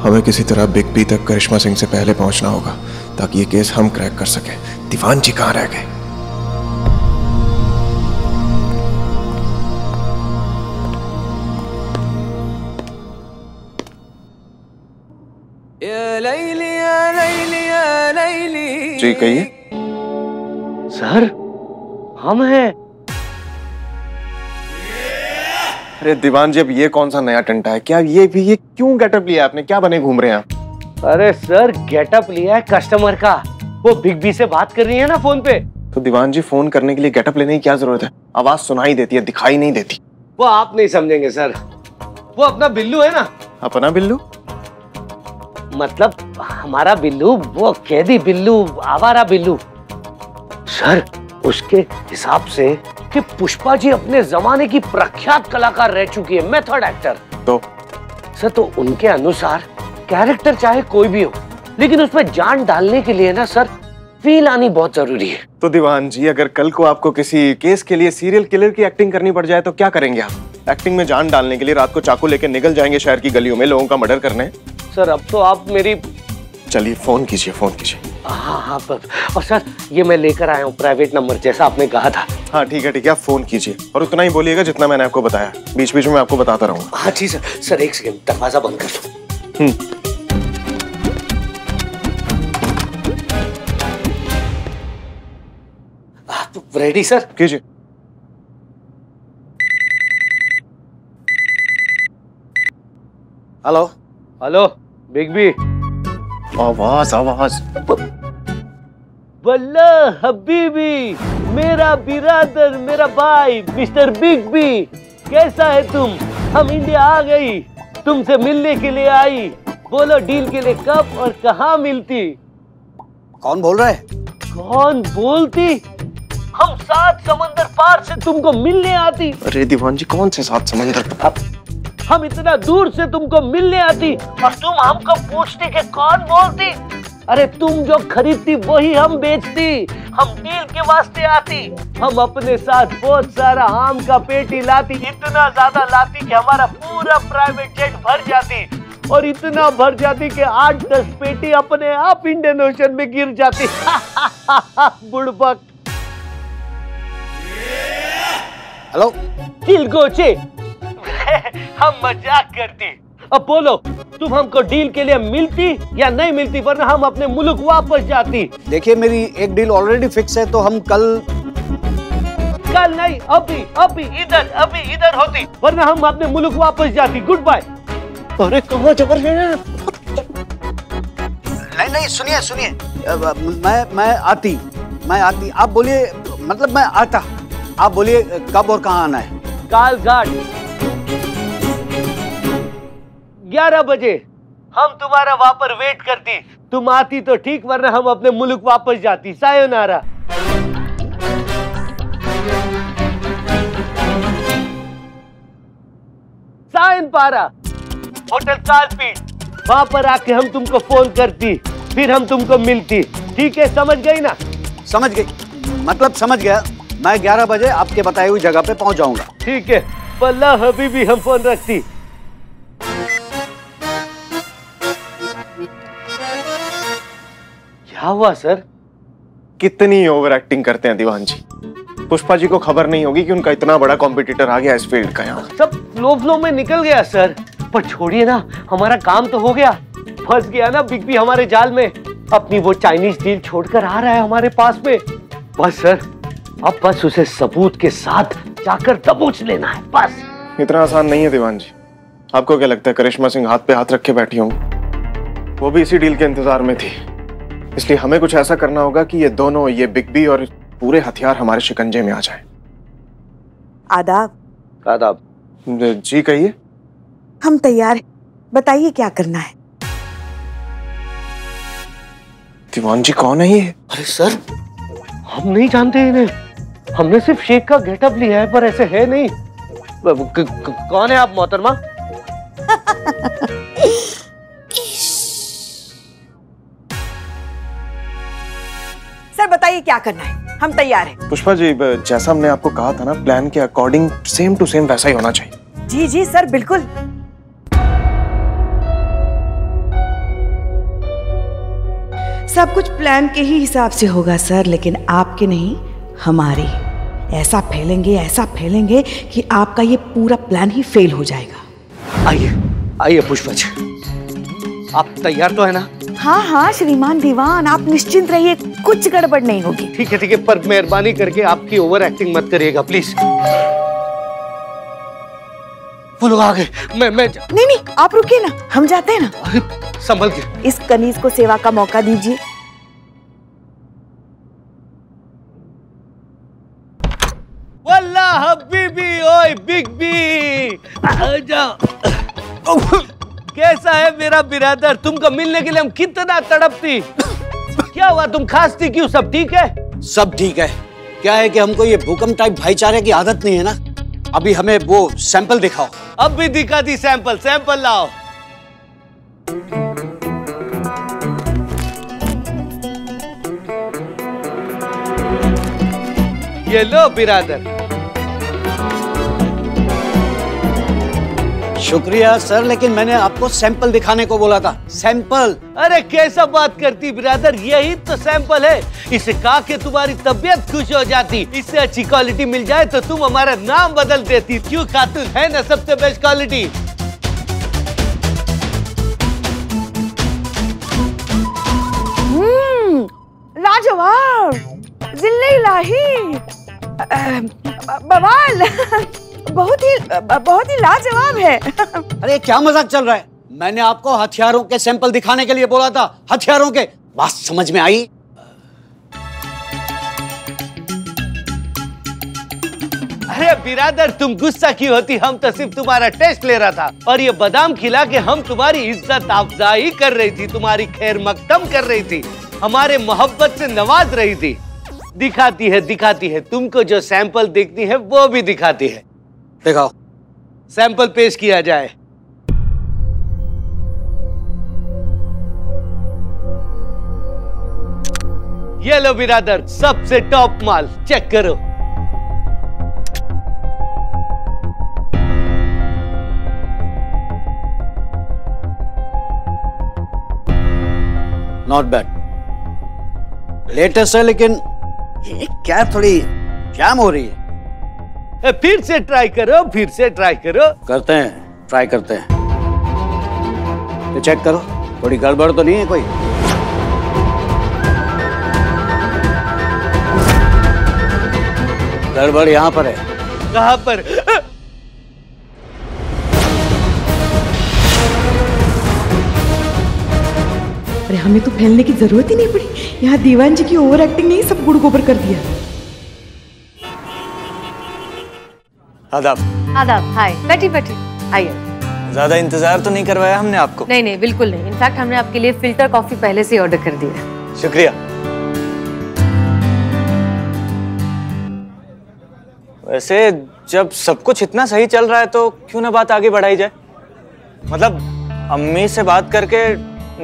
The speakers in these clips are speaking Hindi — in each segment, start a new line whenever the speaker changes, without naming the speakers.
हमें किसी तरह बिग बी तक करिश्मा सिंह से पहले पहुँचना होगा ताकि ये केस हम क्रैक कर सके। दीवान जी कहाँ रह गए? जी कहिए।
सर हम हैं।
अरे दीवान जी अब ये कौन सा नया टंटा है? क्या ये भी ये क्यों गेटअप लिया आपने? क्या बने घूम रहे हैं आप?
अरे सर गेटअप लिया है कस्टमर का। वो बिग बी से बात कर रही है ना फ़ोन पे?
तो दीवान जी फ़ोन करने के लिए गेटअप लेने की क्या ज़रूरत है? आवाज़ सुनाई देती है दिखाई नहीं देती।
वो आप नहीं समझेंगे सर। वो अपना बिल्लू है ना?
अपना बिल्लू?
मतलब हमारा बिल्लू वो कैदी बिल्लू आवारा बिल्लू। सर उसके हिसाब से कि पुष्पा जी अपने जमाने की प्रख्यात कलाकार रह चुकी है। मेथड एक्टर
तो?
सर तो उनके अनुसार कैरेक्टर चाहे कोई भी हो लेकिन उसमें जान डालने के लिए ना सर फील आनी बहुत ज़रूरी है।
तो दीवान जी अगर कल को आपको किसी केस के लिए सीरियल किलर की एक्टिंग करनी पड़ जाए तो क्या करेंगे आप? एक्टिंग में जान डालने के लिए रात को चाकू लेके निकल जाएँगे शहर की गलियों में लोगों का मर्डर करने।
सर अब तो आप मेरी
चलिए फ़ोन कीजिए फ़ोन कीजिए।
हाँ हाँ पर- और सर ये मैं लेकर आया हूँ प्राइवेट नंबर जैसा आपने कहा था।
हाँ ठीक है ठीक है आप फ़ोन कीजिए। और उतना ही बोलिएगा जितना मैंने आपको बताया। बीच बीच में मैं आपको बताता रहूँगा।
हाँ जी सर। सर एक सेकेंड दरवाज़ा बंद कर दो।
हम्म।
Ready sir?
कीजिए।
हेलो
हेलो बिग बी
आवाज़ आवाज़।
बल्ला हबीबी मेरा बिरादर मेरा भाई मिस्टर बिग बी कैसा है तुम? हम इंडिया आ गई। तुमसे मिलने के लिए आई। बोलो डील के लिए कब और कहाँ मिलती?
कौन बोल रहा है?
कौन बोलती? हम सात समंदर पार से तुमको मिलने आती।
अरे दीवान जी कौन से सात समंदर
अब हम इतना दूर से तुमको मिलने आती और तुम हमको पूछती कि कौन बोलती? अरे तुम जो खरीदती वही हम बेचती। हम डील के वास्ते आती। हम अपने साथ बहुत सारा आम का पेटी लाती इतना ज़्यादा लाती कि हमारा पूरा प्राइवेट जेट भर जाती। और इतना भर जाती कि आठ दस पेटी अपने आप इंडियन ओशन में गिर जाती। बुड़बक।
हेलो
दिल गोचे हम मज़ाक करती अब बोलो तुम हमको डील के लिए मिलती या नहीं मिलती वरना हम अपने मुल्क वापस जाती।
देखिए मेरी एक डील ऑलरेडी फिक्स है तो हम कल
कल नहीं अभी अभी इधर अभी इधर होती। वरना हम अपने मुल्क वापस जाती। गुड बाय अरे कहाँ ज़बरदस्त
नहीं नहीं सुनिए सुनिए। मैं मैं आती मैं आती। आप बोलिए मतलब मैं आता। आप बोलिए कब और कहाँ आना है?
काल घाट ग्यारह बजे। हम तुम्हारा वहाँ पर वेट करती। तुम आती तो ठीक वरना हम अपने मुल्क वापस जाती। सायोनारा। सायन पारा होटल कालपीट वहाँ पर आके हम तुमको फ़ोन करती फिर हम तुमको मिलती। ठीक है समझ गई ना?
समझ गई। मतलब समझ गया। मैं 11 बजे आपके बताई हुई जगह पे पहुँच जाऊँगा।
ठीक है पल्ला हबीबी हम फ़ोन रखती। क्या हुआ सर?
कितनी ओवर एक्टिंग करते हैं दीवान जी। पुष्पा जी को खबर नहीं होगी कि उनका इतना बड़ा कॉम्पिटिटर आ गया इस फ़ील्ड का यहाँ।
सब फ्लो फ्लो में निकल गया सर। पर छोड़िए ना हमारा काम तो हो गया। फंस गया ना बिग बी हमारे जाल में। अपनी वो चाइनीज़ डील छोड़कर आ रहा है हमारे पास में। बस सर अब बस उसे सबूत के साथ जाकर दबोच लेना है बस।
इतना आसान नहीं है दीवान जी। आपको क्या लगता है करिश्मा सिंह हाथ पे हाथ रख के बैठी होंगी? वो भी इसी डील के इंतज़ार में थी। इसलिए हमें कुछ ऐसा करना होगा कि ये दोनों ये बिग बी और पूरे हथियार हमारे शिकंजे में आ जाए।
आदाब।
आदाब।
जी कहिए।
हम तैयार हैं। बताइए क्या करना है।
दीवान जी कौन है ये?
अरे सर हम नहीं जानते इन्हें। हमने सिर्फ़ शेख का गेटअप लिया है पर ऐसे है नहीं। कौन है आप मोहतरमा?
क्या करना है? हम तैयार हैं।
पुष्पा जी जैसा हमने आपको कहा था ना प्लान के अकॉर्डिंग सेम टू सेम वैसा ही होना चाहिए।
जी जी सर बिल्कुल। सब कुछ प्लान के ही हिसाब से होगा सर लेकिन आपके नहीं हमारे। ऐसा फैलेंगे ऐसा फैलेंगे कि आपका ये पूरा प्लान ही फेल हो जाएगा।
आइए आइए पुष्पा जी। आप तैयार तो है ना?
हाँ हाँ श्रीमान दीवान आप निश्चिंत रहिए कुछ गड़बड़ नहीं होगी।
ठीक है ठीक है पर मेहरबानी करके आपकी ओवर एक्टिंग मत करिएगा प्लीज़ वो लोग आ गए। मैं मैं जा...
नहीं नहीं आप रुकिए ना हम जाते हैं ना।
संभल के।
इस कनीज को सेवा का मौका दीजिए।
वल्ला हबीबी ओए बिग बी। आ जाओ कैसा है मेरा बिरादर? तुमको मिलने के लिए हम कितना तड़पती? क्या हुआ? तुम खांसती क्यों? सब ठीक है?
सब ठीक है। क्या है कि हमको ये भूकंप टाइप भाईचारे की आदत नहीं है ना? अभी हमें वो सैंपल दिखाओ।
अब भी दिखा दी सैंपल सैंपल लाओ। ये लो बिरादर।
शुक्रिया, सर, लेकिन मैंने आपको सैंपल दिखाने को बोला था। सैंपल?
अरे, कैसा बात करती बिरादर? यही तो सैंपल है। इसे खा के तुम्हारी तबीयत खुश हो जाती। इससे अच्छी क्वालिटी मिल जाए तो तुम हमारा नाम बदल देती। क्यों खातून है ना सबसे बेस्ट क्वालिटी
लाजवाब ज़िले इलाही। बवाल। बहुत ही बहुत ही लाजवाब है।
अरे क्या मज़ाक चल रहा है? मैंने आपको हथियारों के सैंपल दिखाने के लिए बोला था। हथियारों के बात समझ में आई?
अरे बिरादर तुम गुस्सा क्यों होती? हम तो सिर्फ़ तुम्हारा टेस्ट ले रहा था। और ये बादाम खिला के हम तुम्हारी इज़्ज़त अफजाई कर रही थी तुम्हारी खैर मकदम कर रही थी हमारे मोहब्बत से नवाज़ रही थी। दिखाती है दिखाती है तुमको जो सैंपल देखती है वो भी दिखाती है।
दिखाओ।
सैंपल पेश किया जाए। ये लो बिरादर, सबसे टॉप माल चेक करो।
नॉट बैड लेटेस्ट है, लेकिन क्या थोड़ी जैम हो रही है?
फिर से ट्राई करो फिर से ट्राई करो।
करते हैं ट्राई करते हैं। ये चेक करो थोड़ी गड़बड़ तो नहीं है कोई? गड़बड़ यहाँ पर है।
कहाँ पर?
अरे हमें तो फैलने की ज़रूरत ही नहीं पड़ी। यहाँ दीवान जी की ओवर एक्टिंग ने ही सब गुड़ गोबर कर दिया।
आदाब।
आदाब हाय। बैठी बैठी आइए।
ज़्यादा इंतज़ार तो नहीं करवाया हमने आपको?
नहीं नहीं बिल्कुल नहीं। इनफैक्ट हमने आपके लिए फ़िल्टर कॉफ़ी पहले से ऑर्डर कर दी है।
शुक्रिया। वैसे जब सब कुछ इतना सही चल रहा है तो क्यों ना बात आगे बढ़ाई जाए? मतलब अम्मी से बात करके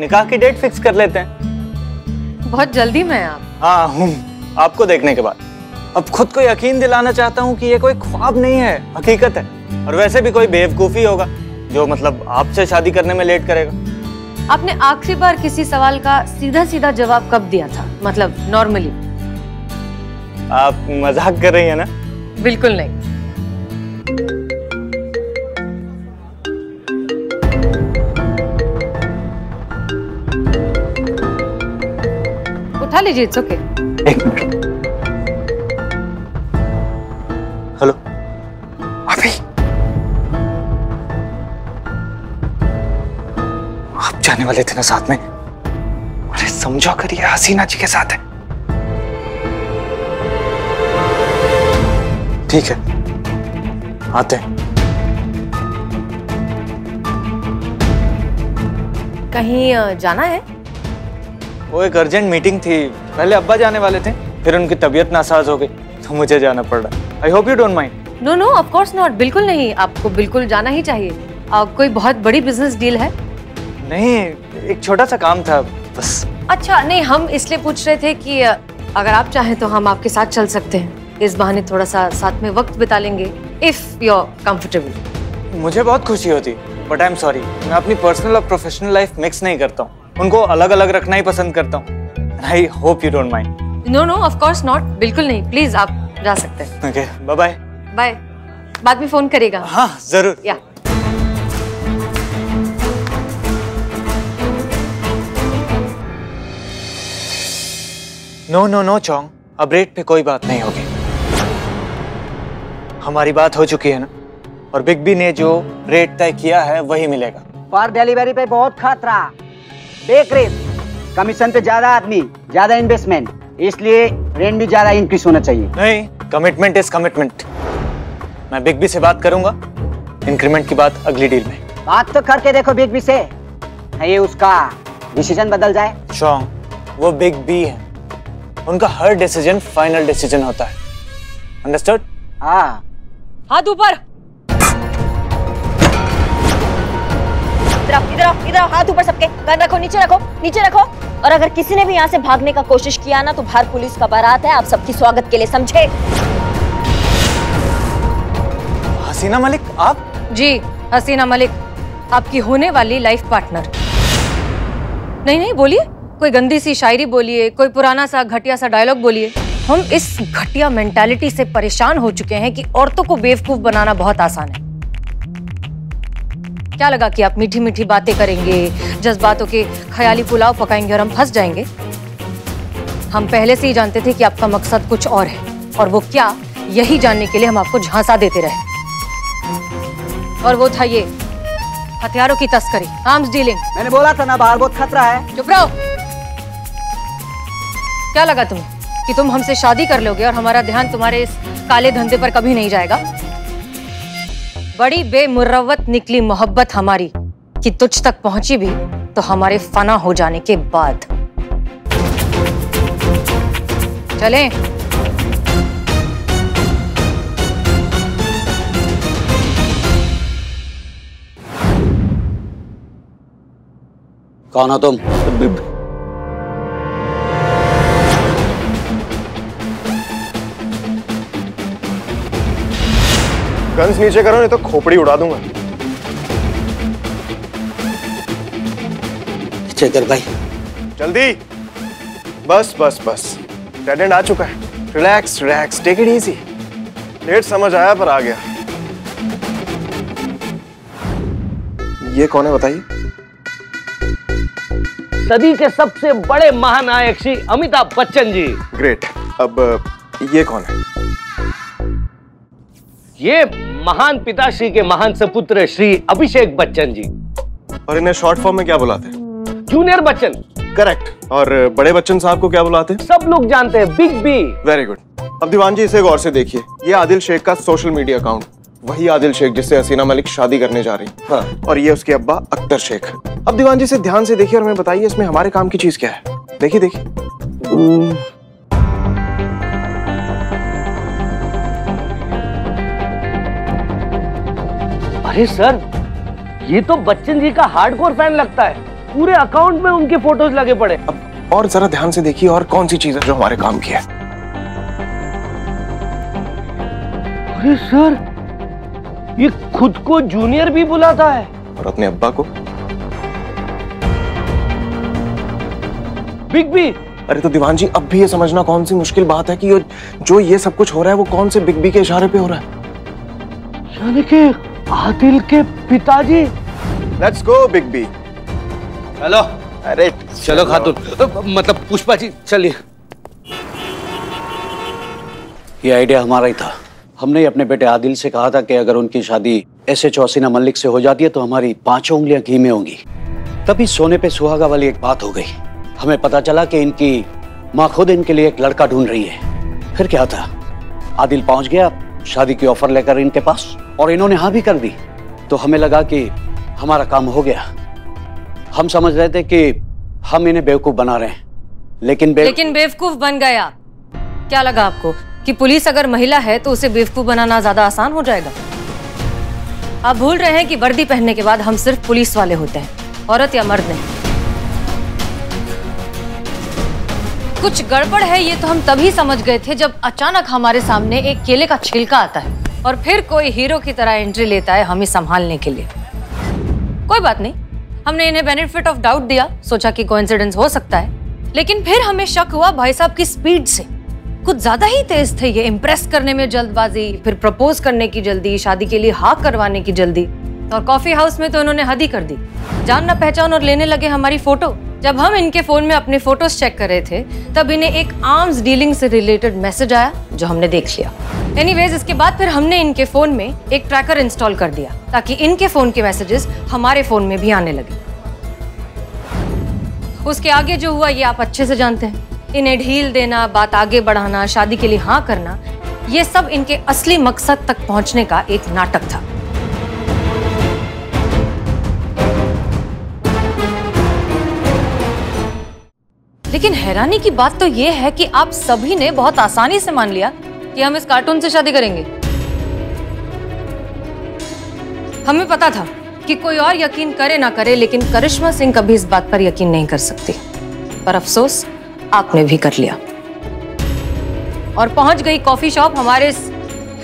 निकाह की डेट फिक्स कर लेते हैं।
बहुत जल्दी में आप
हाँ हूँ। आपको देखने के बाद। अब खुद को यकीन दिलाना चाहता हूँ कि ये कोई ख्वाब नहीं है हकीकत है। और वैसे भी कोई बेवकूफ़ी होगा जो मतलब आपसे शादी करने में लेट करेगा।
आपने आखिरी बार किसी सवाल का सीधा सीधा जवाब कब दिया था? मतलब नॉर्मली
आप मज़ाक कर रही है ना?
बिल्कुल नहीं। उठा लीजिए इट्स ओके
एक मिनट। वाले थे ना साथ में। अरे समझो कर ये हसीना जी के साथ है। ठीक है आते हैं।
कहीं जाना है?
वो एक अर्जेंट मीटिंग थी। पहले अब्बा जाने वाले थे फिर उनकी तबीयत नासाज हो गई तो मुझे जाना पड़ रहा I hope you don't mind
no no of course not बिल्कुल नहीं। आपको बिल्कुल जाना ही चाहिए। अ, कोई बहुत बड़ी बिज़नेस डील है?
नहीं एक छोटा सा काम था बस।
अच्छा नहीं हम इसलिए पूछ रहे थे कि अगर आप चाहें तो हम आपके साथ चल सकते हैं। इस बहाने थोड़ा सा साथ में वक्त बिता लेंगे इफ़ यू आर कंफर्टेबल
मुझे बहुत खुशी होती बट आई एम सॉरी मैं अपनी पर्सनल और प्रोफेशनल लाइफ मिक्स नहीं करता हूँ। उनको अलग अलग रखना ही पसंद करता हूँ। I hope you don't mind
no no of course not बिल्कुल नहीं। प्लीज़ आप जा सकते हैं।
ओके बाय बाय
बाय बाद में फ़ोन करेगा
हाँ ज़रूर।
या
नो नो नो चौंग अब रेट पे कोई बात नहीं होगी। हमारी बात हो चुकी है ना? और बिग बी ने जो रेट तय किया है वही मिलेगा।
पर डिलीवरी पे बहुत खतरा। बेक रिस्क कमीशन पे ज़्यादा आदमी ज़्यादा इन्वेस्टमेंट इसलिए रेंट भी ज़्यादा इंक्रीज होना चाहिए।
नहीं कमिटमेंट इज़ कमिटमेंट मैं बिग बी से बात करूँगा। इंक्रीमेंट की बात अगली डील में।
बात तो करके देखो बिग बी से। ये उसका डिसीज़न बदल जाए।
चौंग वो बिग बी है। उनका हर डिसीज़न फाइनल डिसीज़न होता है। अंडरस्टूड
हाँ।
हाथ ऊपर।
इधर इधर आओ, इधर आओ, हाथ ऊपर सबके। गन रखो नीचे रखो नीचे रखो। और अगर किसी ने भी यहाँ से भागने का कोशिश किया ना तो बाहर पुलिस का बारात है आप सबकी स्वागत के लिए समझे।
हसीना मलिक आप?
जी हसीना मलिक आपकी होने वाली लाइफ पार्टनर नहीं नहीं बोलिए। कोई गंदी सी शायरी बोलिए कोई पुराना सा घटिया सा डायलॉग बोलिए। हम इस घटिया मेंटालिटी से परेशान हो चुके हैं कि औरतों को बेवकूफ़ बनाना बहुत आसान है। क्या लगा कि आप मीठी मीठी बातें करेंगे जज्बातों के ख्याली पुलाव पकाएँगे और हम फंस जाएँगे? हम पहले से ही जानते थे कि आपका मकसद कुछ और है और वो क्या यही जानने के लिए हम आपको झांसा देते रहे। और वो था ये हथियारों की तस्करी आर्म्स डीलिंग
मैंने बोला था ना बाहर बहुत खतरा है।
चुप रहो। क्या लगा तुम्हें कि तुम हमसे शादी कर लोगे और हमारा ध्यान तुम्हारे इस काले धंधे पर कभी नहीं जाएगा? बड़ी बेमुरवत निकली मोहब्बत हमारी कि तुझ तक पहुँची भी तो हमारे फना हो जाने के बाद। चलें।
कौन हो तुम?
गन्स नीचे करो नहीं तो खोपड़ी उड़ा दूँगा।
चेकर भाई।
जल्दी। बस बस बस। आ चुका है। Relax relax take it easy let समझ आया पर आ गया। ये कौन है बताइए?
सदी के सबसे बड़े महानायक श्री अमिताभ बच्चन जी।
ग्रेट अब ये कौन है?
ये महान पिताश्री के महान सपुत्र श्री अभिषेक बच्चन जी।
और इन्हें शॉर्ट फॉर्म में क्या बुलाते हैं?
जूनियर बच्चन।
करेक्ट और बड़े बच्चन साहब को क्या बुलाते हैं?
सब लोग जानते हैं बिग बी
वेरी गुड अब दीवान जी इसे गौर से देखिए। ये आदिल शेख का सोशल मीडिया अकाउंट वही आदिल शेख जिससे हसीना मलिक शादी करने जा रही हाँ। और ये उसके अब्बा अख्तर शेख अब दीवान जी से ध्यान से देखिए और हमें बताइए इसमें हमारे काम की चीज़ क्या है? देखिए देखिए।
अरे सर ये तो बच्चन जी का हार्डकोर फ़ैन लगता है। पूरे अकाउंट में उनके फ़ोटोज़ लगे पड़े।
अब और जरा ध्यान से देखिए और कौन सी चीज़ है जो हमारे काम की है।
अरे सर ये खुद को जूनियर भी बुलाता है।
और अपने अब्बा को?
बिग बी
अरे तो दीवान जी अब भी ये समझना कौन सी मुश्किल बात है कि जो ये सब कुछ हो रहा है वो कौन से बिग बी के इशारे पे हो रहा है?
यानी कि आदिल के पिताजी।
Let's go big B
hello.
अरे
चलो खातून। मतलब पुष्पा जी चलिए।
ये आइडिया हमारा ही था। हमने अपने बेटे आदिल से कहा था कि अगर उनकी शादी एस एच चौसीना मल्लिक से हो जाती है तो हमारी पाँचों उंगलियाँ घी में होंगी। तभी सोने पे सुहागा वाली एक बात हो गई। हमें पता चला कि इनकी माँ खुद इनके लिए एक लड़का ढूंढ रही है। फिर क्या था? आदिल पहुँच गया शादी की ऑफ़र लेकर इनके पास, और इन्होंने हाँ भी कर दी। तो हमें लगा कि हमारा काम हो गया। हम समझ रहे थे कि हम इन्हें बेवकूफ़ बना रहे हैं, लेकिन बे...
लेकिन बेवकूफ़ बन आप क्या लगा आपको कि पुलिस अगर महिला है तो उसे बेवकूफ़ बनाना ज़्यादा आसान हो जाएगा? आप भूल रहे हैं कि वर्दी पहनने के बाद हम सिर्फ़ पुलिस वाले होते हैं, औरत या मर्द नहीं। कुछ गड़बड़ है, ये तो हम तभी समझ गए थे जब अचानक हमारे सामने एक केले का छिलका आता है और फिर कोई हीरो की तरह एंट्री लेता है हमें संभालने के लिए। कोई बात नहीं, हमने इन्हें बेनिफिट ऑफ़ डाउट दिया, सोचा कि कोइंसिडेंस हो सकता है, लेकिन फिर हमें शक हुआ भाई साहब की स्पीड से। कुछ ज़्यादा ही तेज थे ये इम्प्रेस करने में जल्दबाजी, फिर प्रपोज करने की जल्दी, शादी के लिए हाँ करवाने की जल्दी, और कॉफ़ी हाउस में तो उन्होंने हद ही कर दी। जानना पहचान और लेने लगे हमारी फ़ोटो जब हम इनके फ़ोन में अपने फ़ोटोज़ चेक कर रहे थे, तब इन्हें एक आर्म्स डीलिंग से रिलेटेड मैसेज आया, जो हमने देख लिया। एनीवेज इसके बाद फिर हमने इनके फ़ोन में एक ट्रैकर इंस्टॉल कर दिया, ताकि इनके फ़ोन के मैसेजेस हमारे फ़ोन में भी आने लगे। उसके आगे जो हुआ, ये आप अच्छे से जानते हैं। इन्हें ढील देना, बात आगे बढ़ाना, शादी के लिए हाँ करना, ये सब इनके असली मकसद तक पहुँचने का एक नाटक था। लेकिन हैरानी की बात तो ये है कि आप सभी ने बहुत आसानी से मान लिया कि हम इस कार्टून से शादी करेंगे। हमें पता था कि कोई और यकीन करे ना करे, लेकिन करिश्मा सिंह कभी इस बात पर यकीन नहीं कर सकती। पर अफसोस, आपने भी कर लिया। और पहुँच गई कॉफ़ी शॉप हमारे इस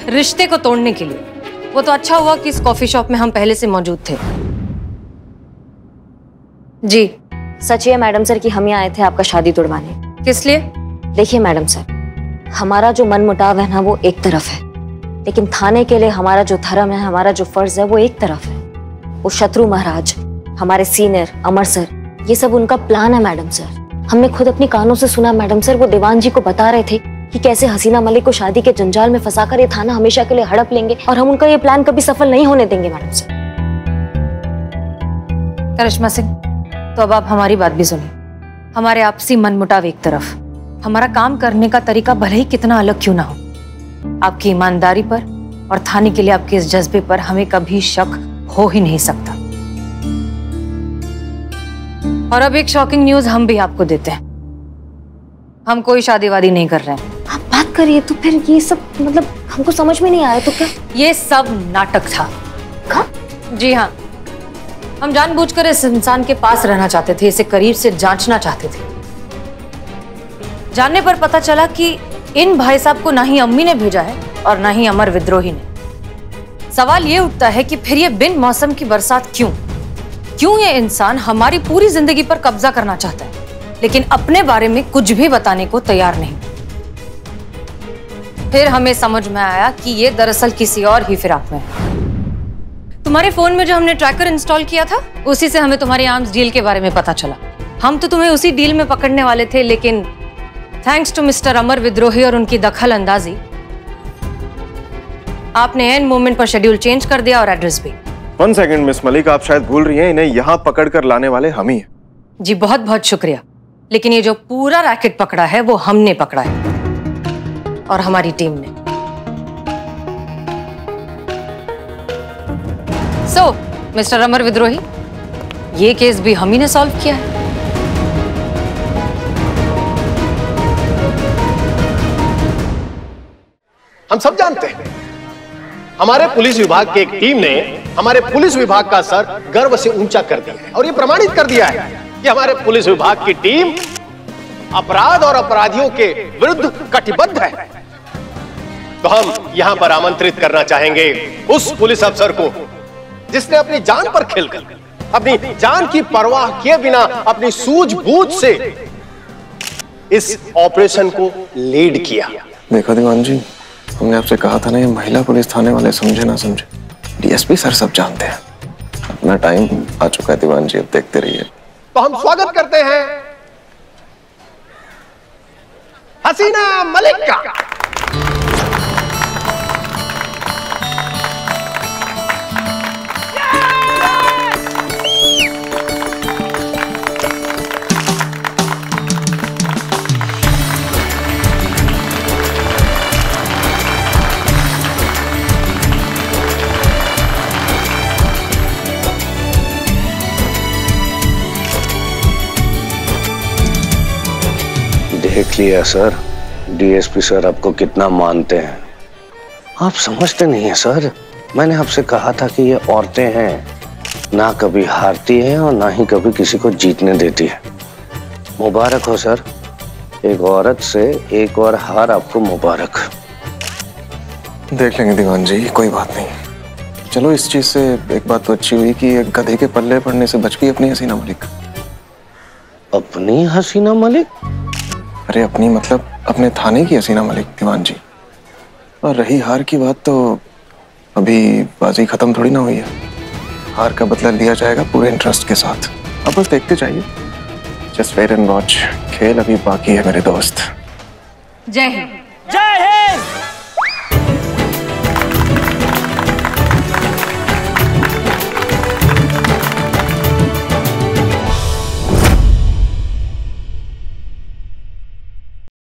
रिश्ते को तोड़ने के लिए। वो तो अच्छा हुआ कि इस कॉफ़ी शॉप में हम पहले से मौजूद थे। जी।
सच है मैडम सर कि हम यहाँ आए थे आपका शादी तोड़वाने।
किस लिए?
देखिए मैडम सर हमारा जो मन मुटाव है ना वो एक तरफ़ है। लेकिन थाने के लिए हमारा जो धर्म है हमारा जो फ़र्ज़ है वो एक तरफ़ है। वो शत्रु महाराज हमारे सीनियर अमर सर ये सब उनका प्लान है मैडम सर। हमने खुद अपनी कानों से सुना मैडम सर वो दीवान जी को बता रहे थे कि कैसे हसीना मलिक को शादी के जंजाल में फंसाकर ये थाना हमेशा के लिए हड़प लेंगे और हम उनका ये प्लान कभी सफल नहीं होने देंगे मैडम सर।
करिश्मा सिंह। तो अब आप हमारी बात भी सुनिए। हमारे आपसी मन मुटाव एक तरफ़। हमारा काम करने का तरीका भले ही कितना अलग क्यों ना हो। आपकी ईमानदारी पर और थाने के लिए आपके इस जज्बे पर हमें कभी शक हो ही नहीं सकता। और अब एक शॉकिंग न्यूज़ हम भी आपको देते हैं। हम कोई शादी वादी नहीं कर रहे हैं।
आप बात करिए तो फिर ये सब मतलब हमको समझ में नहीं आया तो क्या?
ये सब नाटक था।
का?
जी हाँ। हम जानबूझकर इस इंसान के पास रहना चाहते थे, इसे करीब से जांचना चाहते थे। जानने पर पता चला कि इन भाई साहब को ना ही अम्मी ने भेजा है और ना ही अमर विद्रोही ने। सवाल ये उठता है कि फिर ये बिन मौसम की बरसात क्यों? क्यों ये इंसान हमारी पूरी ज़िंदगी पर कब्जा करना चाहता है, लेकिन अपने बारे में कुछ भी बताने को तैयार नहीं? फिर हमें समझ में आया कि ये दरअसल किसी और ही फिराक में है। तुम्हारे फ़ोन में जो हमने ट्रैकर इंस्टॉल किया था उसी से हमें तुम्हारी आर्म्स डील के बारे में पता चला। हम तो तुम्हें उसी डील में पकड़ने वाले थे लेकिन थैंक्स टू मिस्टर अमर विद्रोही और उनकी दखल अंदाजी आपने एंड मोमेंट पर शेड्यूल चेंज कर दिया और एड्रेस भी।
वन सेकंड मिस मलिक आप शायद भूल रही हैं इन्हें यहाँ पकड़ कर लाने वाले हम ही हैं।
जी बहुत बहुत शुक्रिया। लेकिन ये जो पूरा रैकेट पकड़ा है वो हमने पकड़ा है और हमारी टीम ने। सो मिस्टर अमर विद्रोही ये केस भी हम ही ने सॉल्व किया है
हम सब जानते हैं। हमारे पुलिस विभाग की एक टीम ने हमारे पुलिस विभाग का सर गर्व से ऊँचा कर दिया है और ये प्रमाणित कर दिया है कि हमारे पुलिस विभाग की टीम अपराध और अपराधियों के विरुद्ध कटिबद्ध है। तो हम यहाँ पर आमंत्रित करना चाहेंगे उस पुलिस अफसर को जिसने अपनी जान पर खेलकर अपनी जान की परवाह किए बिना अपनी सूझबूझ से इस ऑपरेशन को लीड किया।
देखो दीवान जी हमने आपसे कहा था ना ये महिला पुलिस थाने वाले समझे ना समझे। डीएसपी सर सब जानते हैं। अपना टाइम आ चुका है दीवान जी अब देखते रहिए।
तो हम स्वागत करते हैं। हसीना मलिक का।
लिया सर डीएसपी सर आपको कितना मानते हैं? आप समझते नहीं है सर मैंने आपसे कहा था कि ये औरतें हैं। ना कभी हारती हैं और ना ही कभी किसी को जीतने देती है। मुबारक हो सर एक औरत से एक और हार आपको मुबारक।
देख लेंगे दीवान जी कोई बात नहीं। चलो इस चीज़ से एक बात तो अच्छी हुई कि गधे के पल्ले पड़ने से बच गई अपनी हसीना मलिक।
अपनी हसीना मलिक?
अरे अपनी मतलब अपने थाने की हसीना मलिक दीवान जी। और रही हार की बात तो अभी बाजी खत्म थोड़ी ना हुई है। हार का बदला लिया जाएगा पूरे इंटरेस्ट के साथ। अब बस देखते जाइए। जस्ट वेट एंड वॉच खेल अभी बाकी है मेरे दोस्त।
जय हिंद।
जय हिंद।